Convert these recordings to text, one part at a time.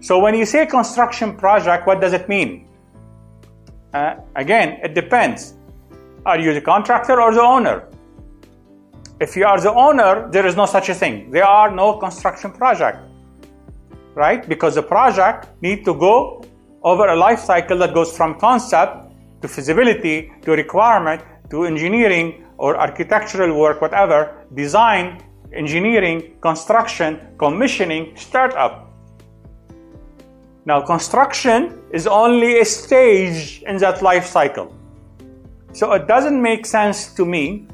So when you say construction project, what does it mean? Uh, again, it depends. Are you the contractor or the owner? If you are the owner, there is no such a thing. There are no construction project, right? Because the project need to go over a life cycle that goes from concept to feasibility to requirement to engineering or architectural work, whatever, design, engineering, construction, commissioning, startup. Now, construction is only a stage in that life cycle. So it doesn't make sense to me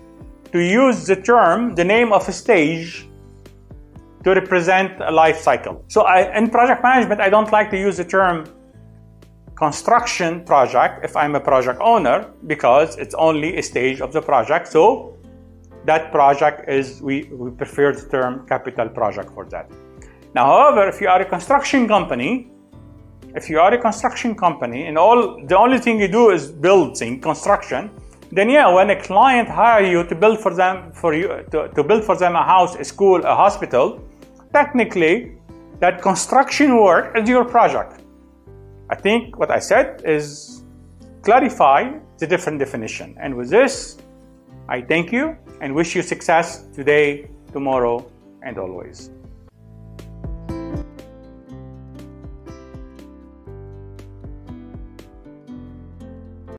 to use the term, the name of a stage, to represent a life cycle. So I, in project management, I don't like to use the term construction project if I'm a project owner because it's only a stage of the project. So that project is, we, we prefer the term capital project for that. Now, however, if you are a construction company, if you are a construction company and all the only thing you do is building construction, then yeah, when a client hire you to build for them for you to, to build for them a house, a school, a hospital, technically that construction work is your project. I think what I said is clarify the different definition. And with this, I thank you and wish you success today, tomorrow, and always.